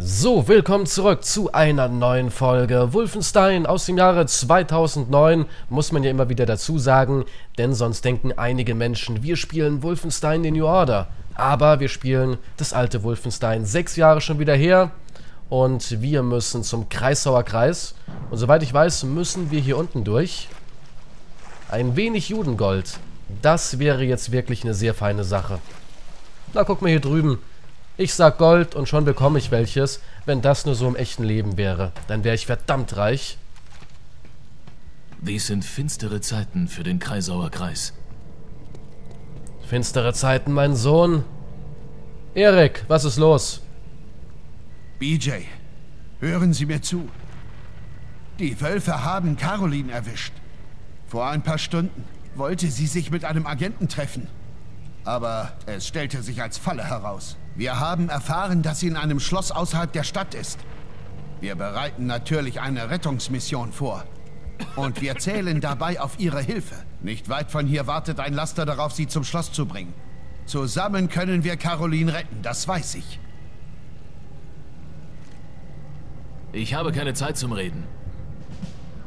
So, willkommen zurück zu einer neuen Folge Wolfenstein aus dem Jahre 2009, muss man ja immer wieder dazu sagen, denn sonst denken einige Menschen, wir spielen Wolfenstein The New Order. Aber wir spielen das alte Wolfenstein, sechs Jahre schon wieder her und wir müssen zum Kreisauer Kreis. Und soweit ich weiß, müssen wir hier unten durch. Ein wenig Judengold, das wäre jetzt wirklich eine sehr feine Sache. Na, guck mal hier drüben. Ich sag Gold und schon bekomme ich welches. Wenn das nur so im echten Leben wäre, dann wäre ich verdammt reich. Dies sind finstere Zeiten für den Kreisauer Kreis. Finstere Zeiten, mein Sohn. Erik, was ist los? BJ, hören Sie mir zu. Die Wölfe haben Caroline erwischt. Vor ein paar Stunden wollte sie sich mit einem Agenten treffen. Aber es stellte sich als Falle heraus. Wir haben erfahren, dass sie in einem Schloss außerhalb der Stadt ist. Wir bereiten natürlich eine Rettungsmission vor. Und wir zählen dabei auf Ihre Hilfe. Nicht weit von hier wartet ein Laster darauf, Sie zum Schloss zu bringen. Zusammen können wir Caroline retten, das weiß ich. Ich habe keine Zeit zum Reden.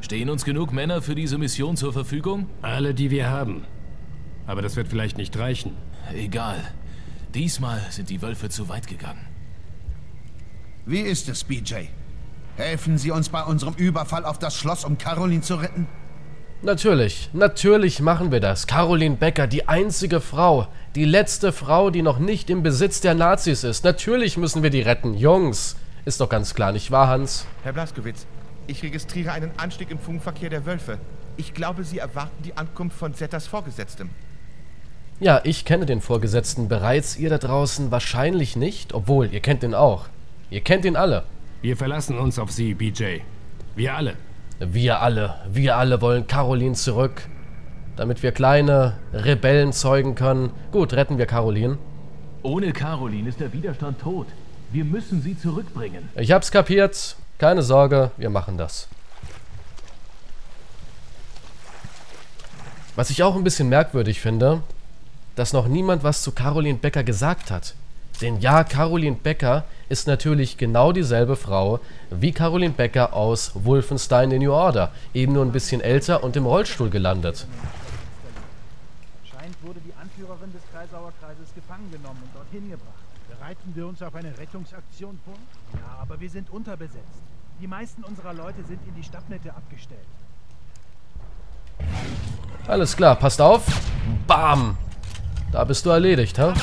Stehen uns genug Männer für diese Mission zur Verfügung? Alle, die wir haben. Aber das wird vielleicht nicht reichen. Egal. Diesmal sind die Wölfe zu weit gegangen. Wie ist es, BJ? Helfen Sie uns bei unserem Überfall auf das Schloss, um Caroline zu retten? Natürlich, natürlich machen wir das. Caroline Becker, die einzige Frau, die letzte Frau, die noch nicht im Besitz der Nazis ist. Natürlich müssen wir die retten. Jungs, ist doch ganz klar, nicht wahr, Hans? Herr Blaskowitz, ich registriere einen Anstieg im Funkverkehr der Wölfe. Ich glaube, Sie erwarten die Ankunft von Zetters Vorgesetztem. Ja, ich kenne den Vorgesetzten bereits, ihr da draußen wahrscheinlich nicht, obwohl, ihr kennt ihn auch. Ihr kennt ihn alle. Wir verlassen uns auf Sie, BJ. Wir alle. Wir alle, wir alle wollen Caroline zurück, damit wir kleine Rebellen zeugen können. Gut, retten wir Caroline. Ohne Caroline ist der Widerstand tot. Wir müssen sie zurückbringen. Ich hab's kapiert. Keine Sorge, wir machen das. Was ich auch ein bisschen merkwürdig finde, dass noch niemand was zu Caroline Becker gesagt hat. Denn ja, Caroline Becker ist natürlich genau dieselbe Frau wie Caroline Becker aus Wolfenstein The New Order, eben nur ein bisschen älter und im Rollstuhl gelandet. Scheint wurde die Anführerin des Kreisauer Kreises gefangen genommen und dorthin gebracht. Bereiten wir uns auf eine Rettungsaktion vor? Ja, aber wir sind unterbesetzt. Die meisten unserer Leute sind in die Stadtmitte abgestellt. Alles klar, passt auf. Bam! Da bist du erledigt, hä?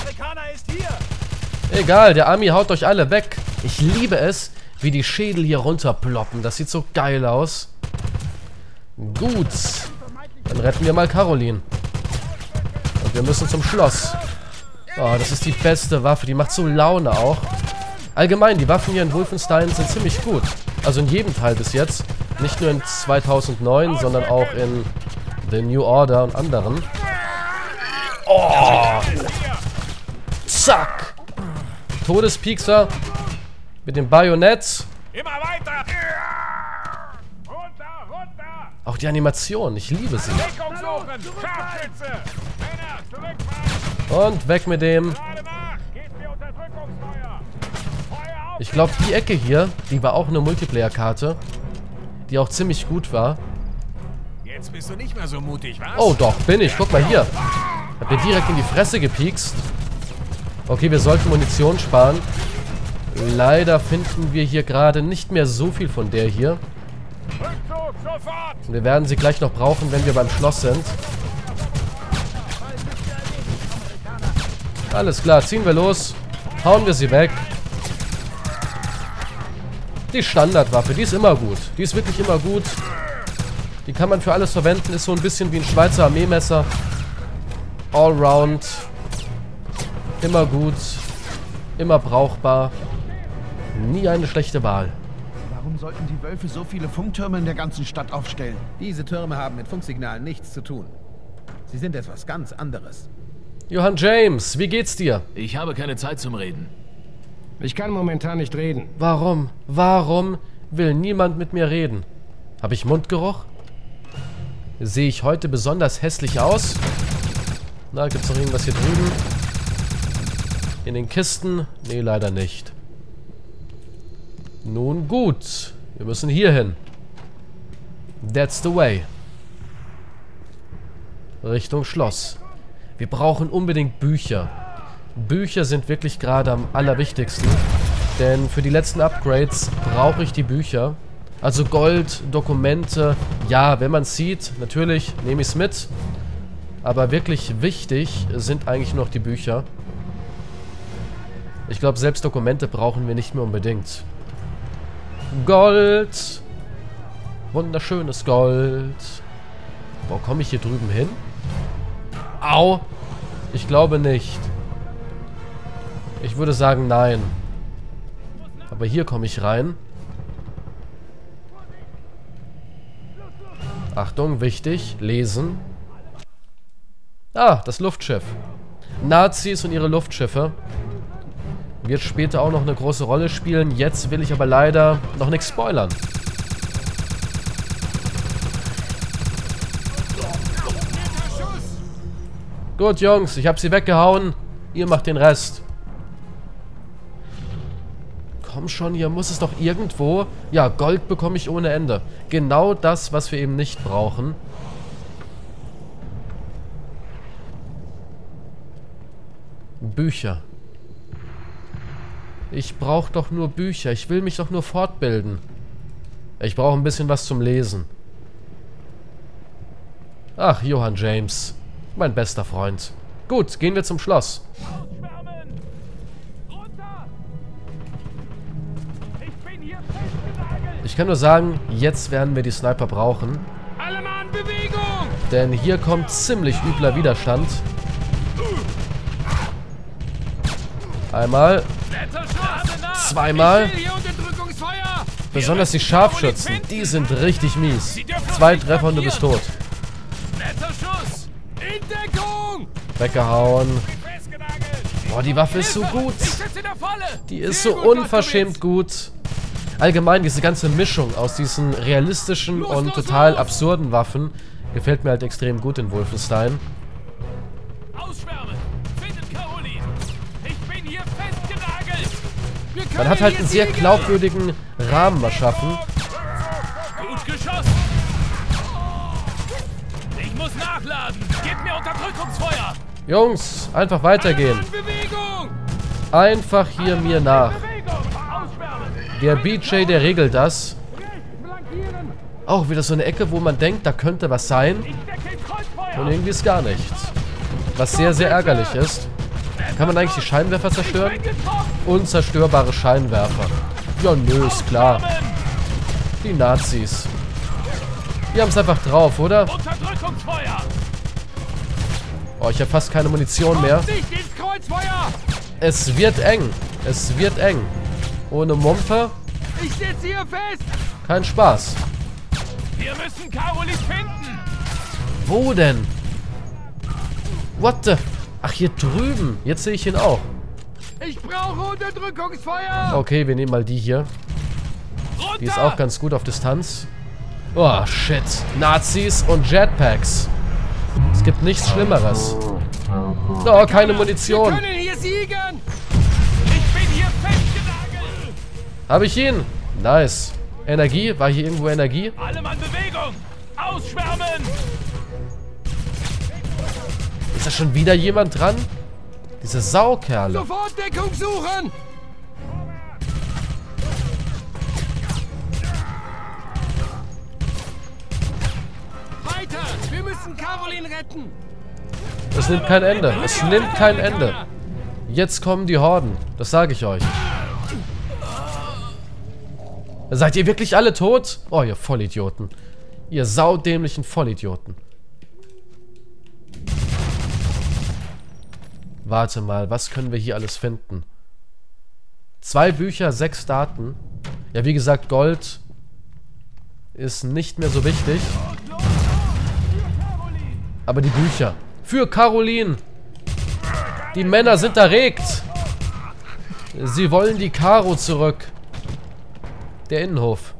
Egal, der Ami haut euch alle weg. Ich liebe es, wie die Schädel hier runterploppen. Das sieht so geil aus. Gut. Dann retten wir mal Caroline. Und wir müssen zum Schloss. Oh, das ist die beste Waffe. Die macht so Laune auch. Allgemein, die Waffen hier in Wolfenstein sind ziemlich gut. Also in jedem Teil bis jetzt. Nicht nur in 2009, sondern auch in The New Order und anderen. Oh. Zack. Todespiekser. Mit dem Bajonett. Immer weiter. Runter, runter. Auch die Animation. Ich liebe sie. Und weg mit dem. Ich glaube, die Ecke hier, die war auch eine Multiplayer-Karte. Die auch ziemlich gut war. Jetzt bist du nicht mehr so mutig, was? Oh, doch, bin ich. Guck mal hier. Hab mir direkt in die Fresse gepiekst. Okay, wir sollten Munition sparen. Leider finden wir hier gerade nicht mehr so viel von der hier. Und wir werden sie gleich noch brauchen, wenn wir beim Schloss sind. Alles klar, ziehen wir los. Hauen wir sie weg. Die Standardwaffe, die ist immer gut. Die ist wirklich immer gut. Die kann man für alles verwenden. Ist so ein bisschen wie ein Schweizer Armeemesser. Allround. Immer gut. Immer brauchbar. Nie eine schlechte Wahl. Warum sollten die Wölfe so viele Funktürme in der ganzen Stadt aufstellen? Diese Türme haben mit Funksignalen nichts zu tun. Sie sind etwas ganz anderes. Johann James, wie geht's dir? Ich habe keine Zeit zum Reden. Ich kann momentan nicht reden. Warum? Warum will niemand mit mir reden? Habe ich Mundgeruch? Sehe ich heute besonders hässlich aus? Na, gibt's noch irgendwas hier drüben? In den Kisten? Nee, leider nicht. Nun gut. Wir müssen hier hin. That's the way. Richtung Schloss. Wir brauchen unbedingt Bücher. Bücher sind wirklich gerade am allerwichtigsten. Denn für die letzten Upgrades brauche ich die Bücher. Also Gold, Dokumente, ja, wenn man es sieht, natürlich nehme ich es mit. Aber wirklich wichtig sind eigentlich noch die Bücher. Ich glaube, selbst Dokumente brauchen wir nicht mehr unbedingt. Gold. Wunderschönes Gold. Wo komme ich hier drüben hin? Au. Ich glaube nicht. Ich würde sagen, nein. Aber hier komme ich rein. Achtung, wichtig. Lesen. Ah, das Luftschiff. Nazis und ihre Luftschiffe. Wird später auch noch eine große Rolle spielen. Jetzt will ich aber leider noch nichts spoilern. Gut, Jungs, ich habe sie weggehauen. Ihr macht den Rest. Komm schon, hier muss es doch irgendwo... Ja, Gold bekomme ich ohne Ende. Genau das, was wir eben nicht brauchen. Bücher. Ich brauche doch nur Bücher. Ich will mich doch nur fortbilden. Ich brauche ein bisschen was zum Lesen. Ach, Johann James. Mein bester Freund. Gut, gehen wir zum Schloss. Ich kann nur sagen, jetzt werden wir die Sniper brauchen. Denn hier kommt ziemlich übler Widerstand. Einmal. Zweimal. Besonders die Scharfschützen, die sind richtig mies. Zwei Treffer und du bist tot. Weggehauen. Boah, die Waffe ist so gut. Die ist so unverschämt gut. Allgemein diese ganze Mischung aus diesen realistischen und total absurden Waffen gefällt mir halt extrem gut in Wolfenstein. Man hat halt einen sehr glaubwürdigen Rahmen erschaffen. Gut geschossen. Ich muss nachladen. Gib mir Unterdrückungsfeuer. Jungs, einfach weitergehen. Einfach hier mir nach. Der BJ, der regelt das. Auch wieder so eine Ecke, wo man denkt, da könnte was sein. Und irgendwie ist gar nichts. Was sehr, sehr ärgerlich ist. Kann man eigentlich die Scheinwerfer zerstören? Unzerstörbare Scheinwerfer. Ja, nö, ist klar. Die Nazis. Die haben es einfach drauf, oder? Oh, ich habe fast keine Munition mehr. Es wird eng. Es wird eng. Ohne Mumpe. Kein Spaß. Wir müssen Carolis finden. Wo denn? What the... Ach, hier drüben. Jetzt sehe ich ihn auch. Ich brauche Unterdrückungsfeuer. Okay, wir nehmen mal die hier. Die ist auch ganz gut auf Distanz. Oh, shit. Nazis und Jetpacks. Es gibt nichts Schlimmeres. Oh, keine Munition. Wir können hier siegen. Ich bin hier festgenagelt. Habe ich ihn? Nice. Energie? War hier irgendwo Energie? Alle Mann Bewegung. Ausschwärmen. Ist da schon wieder jemand dran? Diese Saukerle. Sofort Deckung suchen! Weiter! Wir müssen Caroline retten! Es nimmt kein Ende. Es nimmt kein Ende. Jetzt kommen die Horden. Das sage ich euch. Seid ihr wirklich alle tot? Oh, ihr Vollidioten. Ihr saudämlichen Vollidioten. Warte mal, was können wir hier alles finden? Zwei Bücher, sechs Daten. Ja, wie gesagt, Gold ist nicht mehr so wichtig. Aber die Bücher. Für Caroline. Die Männer sind erregt. Sie wollen die Caro zurück. Der Innenhof.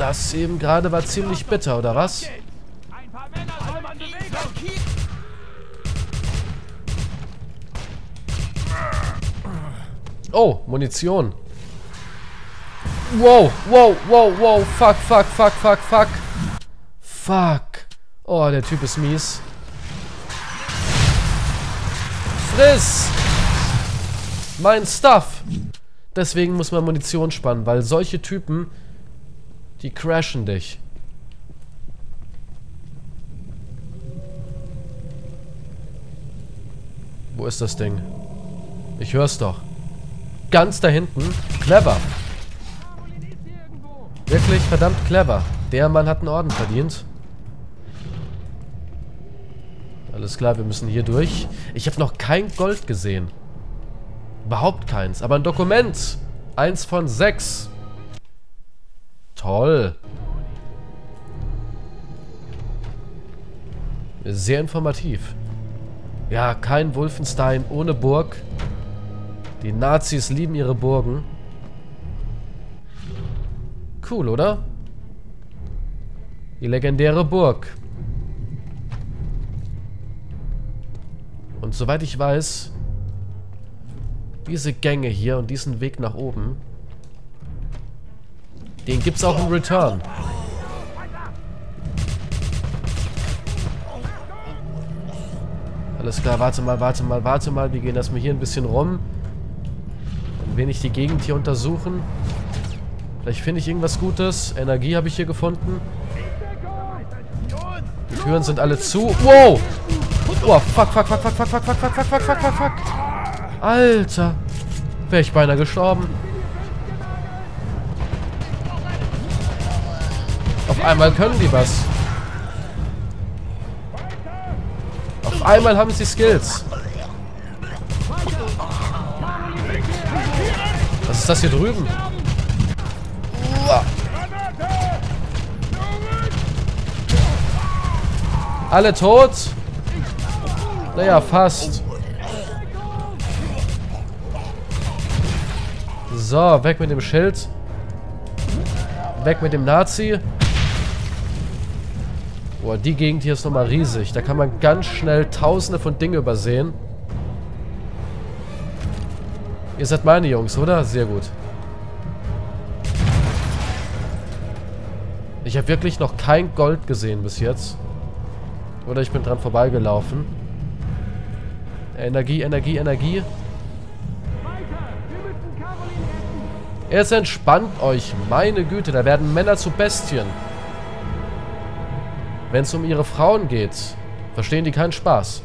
Das eben gerade war ziemlich bitter, oder was? Oh, Munition. Wow, wow, wow, wow. Fuck, fuck, fuck, fuck, fuck. Fuck. Oh, der Typ ist mies. Friss! Mein Stuff! Deswegen muss man Munition spannen, weil solche Typen die crashen dich. Wo ist das Ding? Ich hör's doch. Ganz da hinten. Clever. Wirklich verdammt clever. Der Mann hat einen Orden verdient. Alles klar, wir müssen hier durch. Ich habe noch kein Gold gesehen. Überhaupt keins. Aber ein Dokument. Eins von sechs. Toll. Sehr informativ. Ja, kein Wolfenstein ohne Burg. Die Nazis lieben ihre Burgen. Cool, oder? Die legendäre Burg. Und soweit ich weiß, diese Gänge hier und diesen Weg nach oben, den gibt's auch im Return. Alles klar, warte mal, warte mal, warte mal. Wir gehen erstmal hier ein bisschen rum. Ein wenig die Gegend hier untersuchen. Vielleicht finde ich irgendwas Gutes. Energie habe ich hier gefunden. Die Türen sind alle zu. Wow! Oh, fuck, fuck, fuck, fuck, fuck, fuck, fuck, fuck, fuck, fuck, fuck, fuck. Alter. Wäre ich beinahe gestorben. Auf einmal können die was. Auf einmal haben sie Skills. Was ist das hier drüben? Alle tot? Naja, fast. So, weg mit dem Schild. Weg mit dem Nazi. Boah, die Gegend hier ist nochmal riesig. Da kann man ganz schnell tausende von Dingen übersehen. Ihr seid meine Jungs, oder? Sehr gut. Ich habe wirklich noch kein Gold gesehen bis jetzt. Oder ich bin dran vorbeigelaufen. Energie, Energie, Energie. Jetzt entspannt euch. Meine Güte, da werden Männer zu Bestien. Wenn es um ihre Frauen geht, verstehen die keinen Spaß.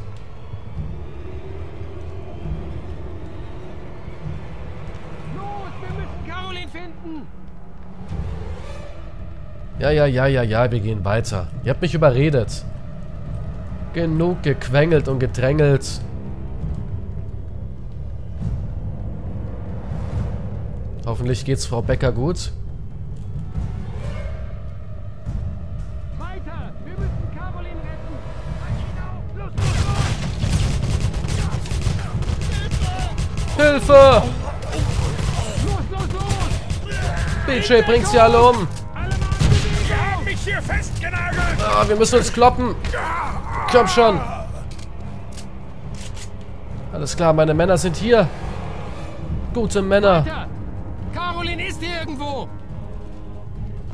Ja, ja, ja, ja, ja, wir gehen weiter. Ihr habt mich überredet. Genug gequengelt und gedrängelt. Hoffentlich geht's Frau Becker gut. Hilfe! Los, los, los! BJ bringt sie alle um. Ah, wir müssen uns kloppen. Komm schon. Alles klar, meine Männer sind hier. Gute Männer! Caroline ist hier irgendwo!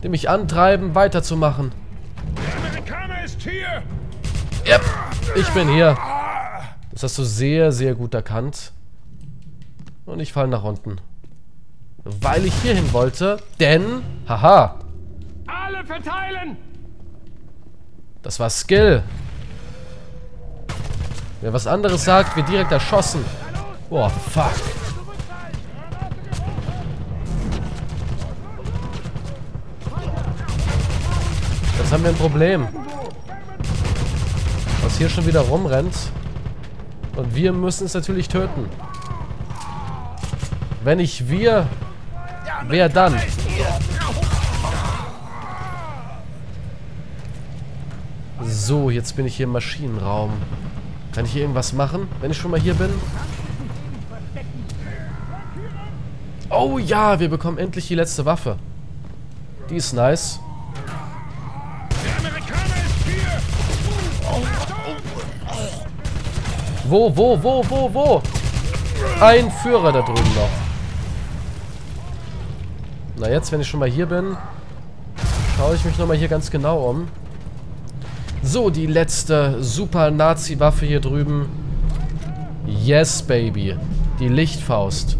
die mich antreiben, weiterzumachen. Der Amerikaner ist hier! Yep, ich bin hier. Das hast du sehr, sehr gut erkannt. Und ich falle nach unten. Weil ich hierhin wollte, denn, haha, Alle verteilen! das war Skill. Wer was anderes sagt, wird direkt erschossen. Boah, fuck. Jetzt haben wir ein Problem. Was hier schon wieder rumrennt. Und wir müssen es natürlich töten. Wenn nicht wir, wer dann? So, jetzt bin ich hier im Maschinenraum. Kann ich hier irgendwas machen, wenn ich schon mal hier bin? Oh ja, wir bekommen endlich die letzte Waffe. Die ist nice. Wo, wo, wo, wo, wo? Ein Führer da drüben noch. Na jetzt, wenn ich schon mal hier bin, schaue ich mich nochmal hier ganz genau um. So, die letzte Super-Nazi-Waffe hier drüben. Yes, Baby. Die Lichtfaust.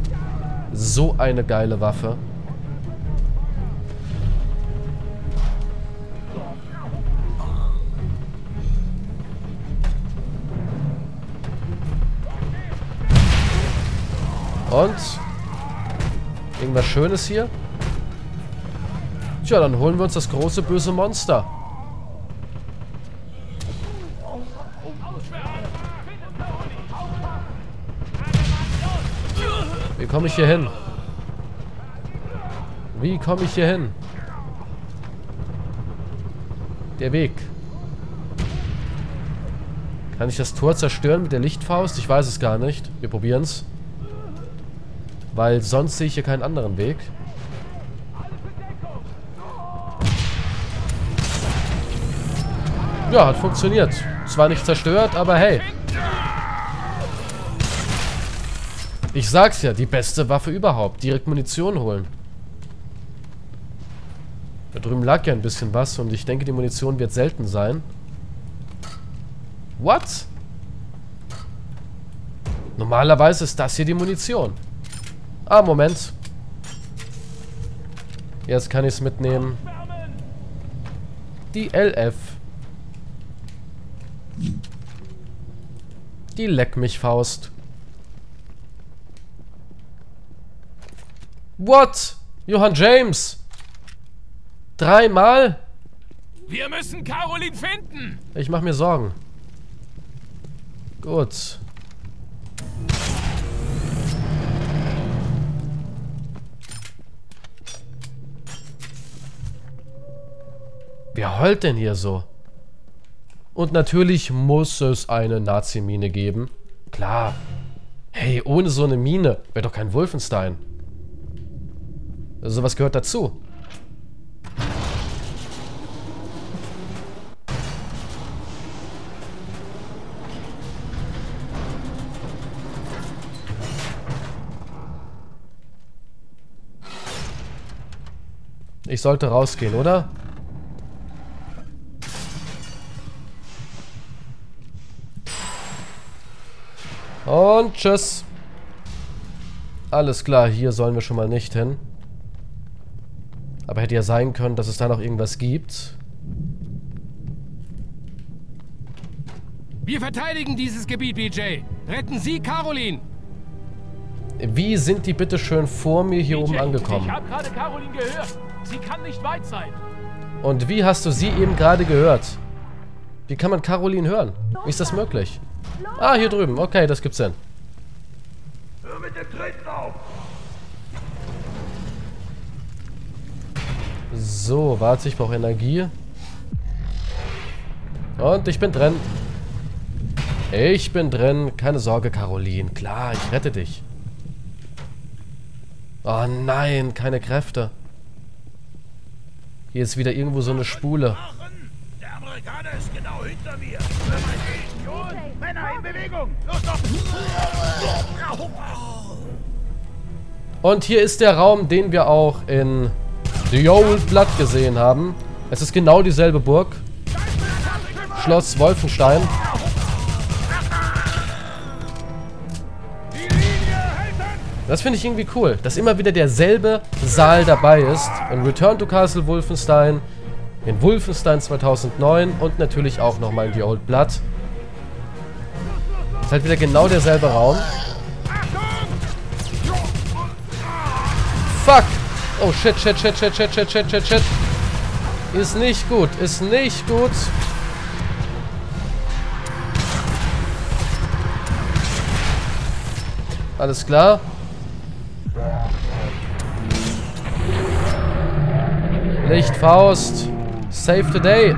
So eine geile Waffe. Und? Irgendwas Schönes hier? Tja, dann holen wir uns das große böse Monster. Wie komme ich hier hin? Wie komme ich hier hin? Der Weg. Kann ich das Tor zerstören mit der Lichtfaust? Ich weiß es gar nicht. Wir probieren es. Weil sonst sehe ich hier keinen anderen Weg. Ja, hat funktioniert. Zwar nicht zerstört, aber hey. Ich sag's ja, die beste Waffe überhaupt. Direkt Munition holen. Da drüben lag ja ein bisschen was und ich denke, die Munition wird selten sein. What? Normalerweise ist das hier die Munition. Ah, Moment. Jetzt kann ich es mitnehmen. Die LF. Die Leck mich Faust. What? Johann James. Dreimal? Wir müssen Caroline finden. Ich mach mir Sorgen. Gut. Wer heult denn hier so? Und natürlich muss es eine Nazi-Mine geben. Klar. Hey, ohne so eine Mine wäre doch kein Wolfenstein. Sowas gehört dazu. Ich sollte rausgehen, oder? Und tschüss. Alles klar, hier sollen wir schon mal nicht hin. Aber hätte ja sein können, dass es da noch irgendwas gibt. Wir verteidigen dieses Gebiet, BJ. Retten Sie Caroline. Wie sind die bitte schön vor mir hier oben angekommen? Ich habe gerade Caroline gehört. Sie kann nicht weit sein. Und wie hast du sie eben gerade gehört? Wie kann man Caroline hören? Wie ist das möglich? Ah, hier drüben. Okay, das gibt's denn. Hör mit dem Treten auf. So, warte, ich brauche Energie. Und ich bin drin. Ich bin drin. Keine Sorge, Caroline. Klar, ich rette dich. Oh nein, keine Kräfte. Hier ist wieder irgendwo so eine Spule. Der Amerikaner ist genau hinter mir. Und hier ist der Raum, den wir auch in The Old Blood gesehen haben. Es ist genau dieselbe Burg. Schloss Wolfenstein. Das finde ich irgendwie cool, dass immer wieder derselbe Saal dabei ist. In Return to Castle Wolfenstein, in Wolfenstein 2009 und natürlich auch nochmal in The Old Blood. Ist halt wieder genau derselbe Raum. Fuck! Oh shit, shit, shit, shit, shit, shit, shit, shit, shit. Ist nicht gut, ist nicht gut. Alles klar. Lichtfaust. Save the day.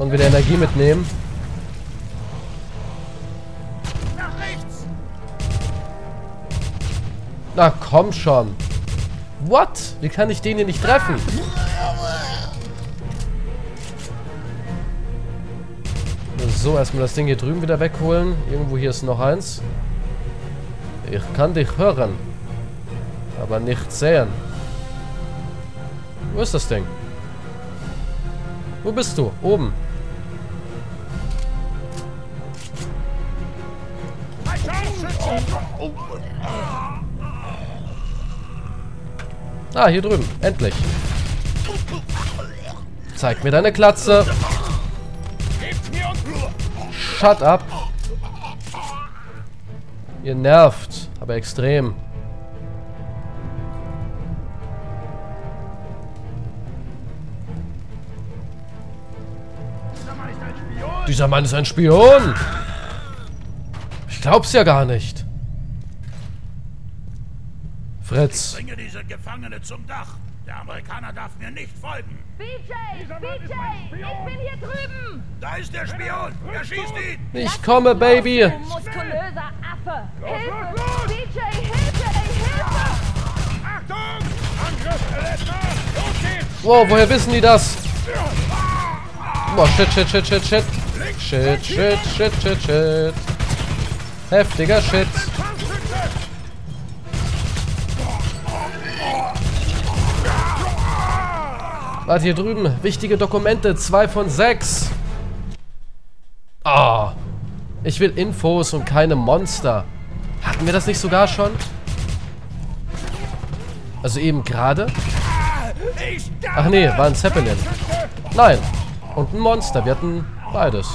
Und wieder Energie mitnehmen. Na komm schon. What? Wie kann ich den hier nicht treffen? So, erstmal das Ding hier drüben wieder wegholen. Irgendwo hier ist noch eins. Ich kann dich hören. Aber nicht sehen. Wo ist das Ding? Wo bist du? Oben. Ah, hier drüben. Endlich. Zeig mir deine Klatze. Shut up. Ihr nervt, aber extrem. Dieser Mann ist ein Spion. Ich glaub's ja gar nicht. Fritz. Bringe diese Gefangene zum Dach. Der Amerikaner darf mir nicht folgen. BJ! BJ! Ich bin hier drüben! Da ist der Spion. Er schießt ihn. Ich komme, Baby. Du muskulöser Affe! Hilfe! BJ, Hilfe! Ey, Hilfe! Achtung! Angriff, Elektra! Los geht's! Wow, woher wissen die das? Boah, shit, shit, shit, shit, shit. Shit, shit, shit, shit, shit. Heftiger Shit. Warte, hier drüben. Wichtige Dokumente. Zwei von sechs. Ah. Ich will Infos und keine Monster. Hatten wir das nicht sogar schon? Also eben gerade? Ach nee, war ein Zeppelin. Nein. Und ein Monster. Wir hatten beides.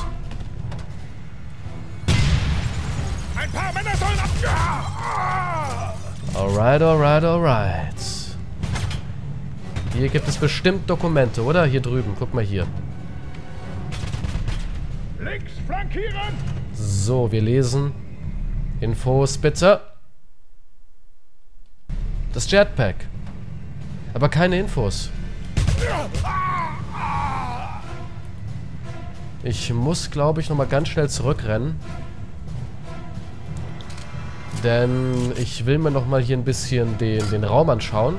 Alright, alright, alright. Hier gibt es bestimmt Dokumente, oder? Hier drüben. Guck mal hier. Links flankieren! So, wir lesen. Infos, bitte. Das Jetpack. Aber keine Infos. Ich muss, glaube ich, nochmal ganz schnell zurückrennen. Denn ich will mir nochmal hier ein bisschen den, den Raum anschauen.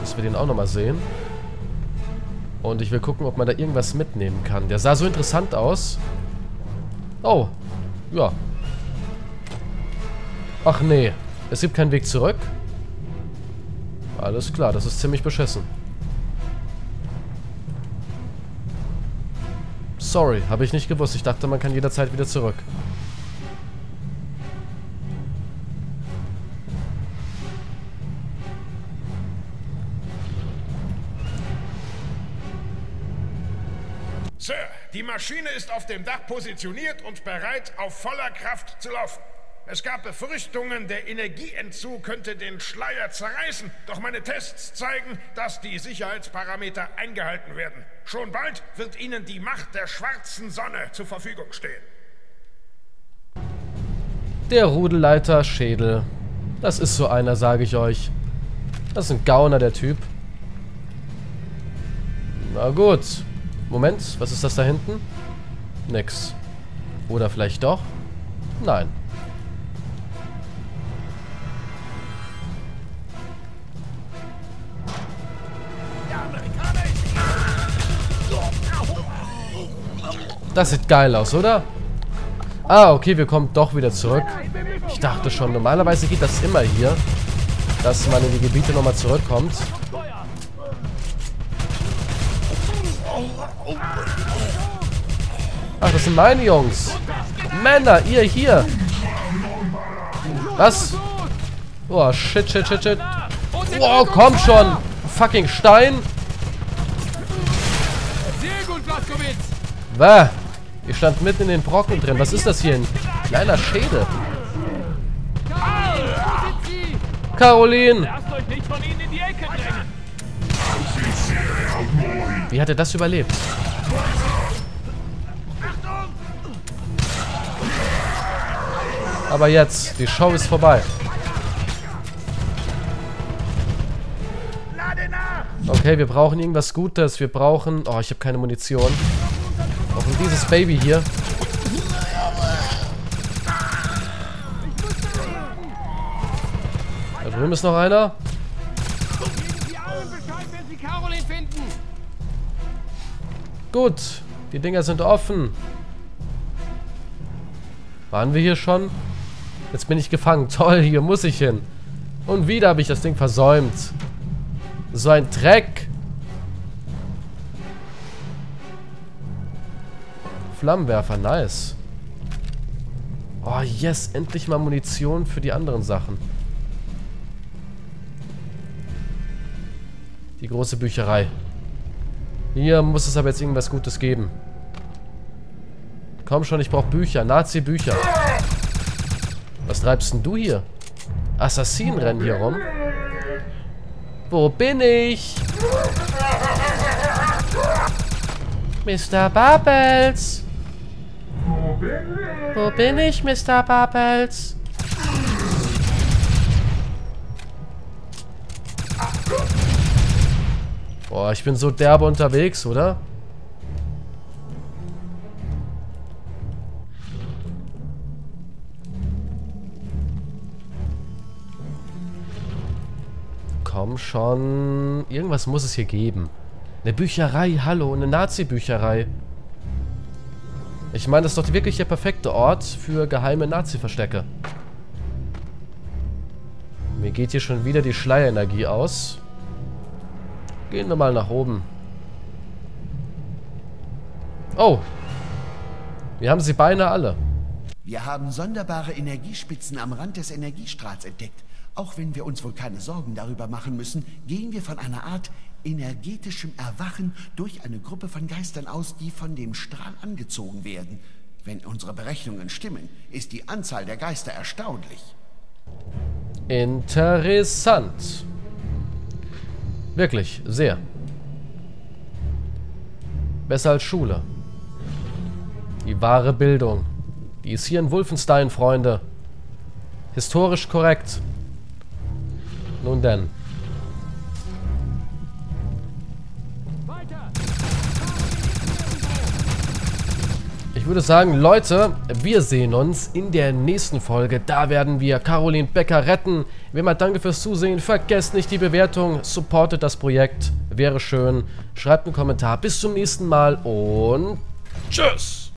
Dass wir den auch nochmal sehen. Und ich will gucken, ob man da irgendwas mitnehmen kann. Der sah so interessant aus. Oh. Ja. Ach nee. Es gibt keinen Weg zurück. Alles klar, das ist ziemlich beschissen. Sorry, habe ich nicht gewusst. Ich dachte, man kann jederzeit wieder zurück. Maschine ist auf dem Dach positioniert und bereit, auf voller Kraft zu laufen. Es gab Befürchtungen, der Energieentzug könnte den Schleier zerreißen, doch meine Tests zeigen, dass die Sicherheitsparameter eingehalten werden. Schon bald wird Ihnen die Macht der schwarzen Sonne zur Verfügung stehen. Der Rudelleiter Schädel. Das ist so einer, sage ich euch. Das ist ein Gauner, der Typ. Na gut. Moment, was ist das da hinten? Nix. Oder vielleicht doch? Nein. Das sieht geil aus, oder? Ah, okay, wir kommen doch wieder zurück. Ich dachte schon, normalerweise geht das immer hier, dass man in die Gebiete nochmal zurückkommt. Ach, das sind meine Jungs. Männer, ihr hier. Was? Oh, shit, shit, shit, shit. Oh, komm schon. Fucking Stein. Wäh. Ihr stand mitten in den Brocken drin. Was ist das hier? Ein kleiner Schädel. Caroline. Wie hat er das überlebt? Aber jetzt, die Show ist vorbei. Okay, wir brauchen irgendwas Gutes. Wir brauchen... Oh, ich habe keine Munition. Brauchen dieses Baby hier. Da drüben ist noch einer. Gut, die Dinger sind offen. Waren wir hier schon? Jetzt bin ich gefangen. Toll, hier muss ich hin. Und wieder habe ich das Ding versäumt. So ein Dreck. Flammenwerfer, nice. Oh, yes. Endlich mal Munition für die anderen Sachen. Die große Bücherei. Hier muss es aber jetzt irgendwas Gutes geben. Komm schon, ich brauche Bücher. Nazi-Bücher. Was treibst denn du hier? Assassinen rennen hier rum. Wo bin ich? Mr. Bubbles. Wo bin ich, Mr. Bubbles? Boah, ich bin so derbe unterwegs, oder? Schon. Irgendwas muss es hier geben. Eine Bücherei, hallo, eine Nazi-Bücherei. Ich meine, das ist doch wirklich der perfekte Ort für geheime Nazi-Verstecke. Mir geht hier schon wieder die Schleierenergie aus. Gehen wir mal nach oben. Oh. Wir haben sie beinahe alle. Wir haben sonderbare Energiespitzen am Rand des Energiestrahls entdeckt. Auch wenn wir uns wohl keine Sorgen darüber machen müssen, gehen wir von einer Art energetischem Erwachen durch eine Gruppe von Geistern aus, die von dem Strahl angezogen werden. Wenn unsere Berechnungen stimmen, ist die Anzahl der Geister erstaunlich. Interessant. Wirklich, sehr. Besser als Schule. Die wahre Bildung. Die ist hier in Wolfenstein, Freunde. Historisch korrekt. Nun denn. Ich würde sagen, Leute, wir sehen uns in der nächsten Folge. Da werden wir Caroline Becker retten. Wie immer, danke fürs Zusehen. Vergesst nicht die Bewertung. Supportet das Projekt. Wäre schön. Schreibt einen Kommentar. Bis zum nächsten Mal und tschüss.